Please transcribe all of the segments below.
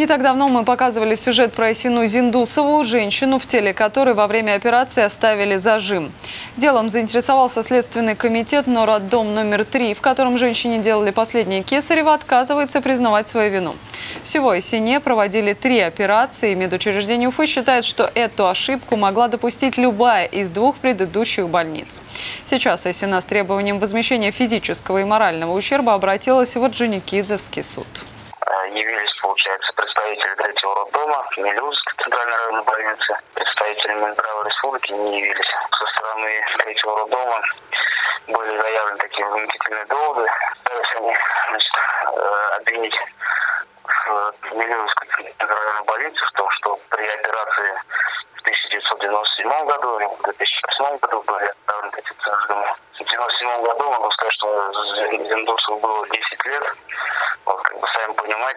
Не так давно мы показывали сюжет про Исину Зиндусову, женщину, в теле которой во время операции оставили зажим. Делом заинтересовался Следственный комитет, но роддом номер три, в котором женщине делали последнее кесарево, отказывается признавать свою вину. Всего Исине проводили три операции. Медучреждение Уфы считает, что эту ошибку могла допустить любая из двух предыдущих больниц. Сейчас Исина с требованием возмещения физического и морального ущерба обратилась в Орджоникидзевский суд получается, представители третьего роддома, Милюзской центральной районной больницы, представители Минздрава республики не явились. Со стороны третьего роддома были заявлены такие возмутительные доводы. Пытались они значит, э, обвинить в Милюзской центральной больнице в том, что при операции в 1997 году или в 2008 году были отправлены эти цензуры. В 1997 году могу сказать, что Зендусов было 10 лет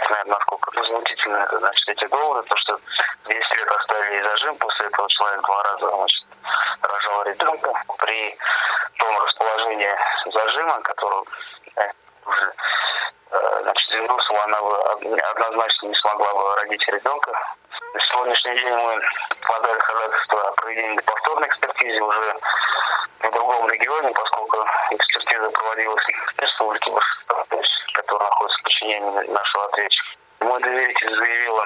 наверное, насколько возмутительно это, значит, эти доводы, то, что 10 лет оставили зажим, после этого человек два раза, значит, рожал ребенка. При том расположении зажима, который э, уже, э, значит, Зиндусова, она бы однозначно не смогла бы родить ребенка. На сегодняшний день мы подали ходатайство о проведении повторной экспертизы уже в другом регионе, поскольку экспертиза проводилась в республике Подчинении нашего ответчика. Мой доверитель заявила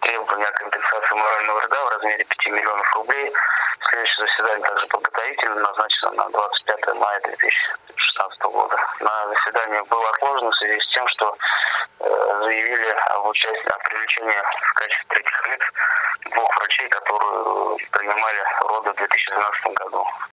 требование о компенсации морального вреда в размере 5 миллионов рублей. Следующее заседание также подготовительно назначено на 25 мая 2016 года. На заседание было отложено в связи с тем, что э, заявили об участии, о привлечении в качестве третьих лиц двух врачей, которые принимали роды в 2012 году.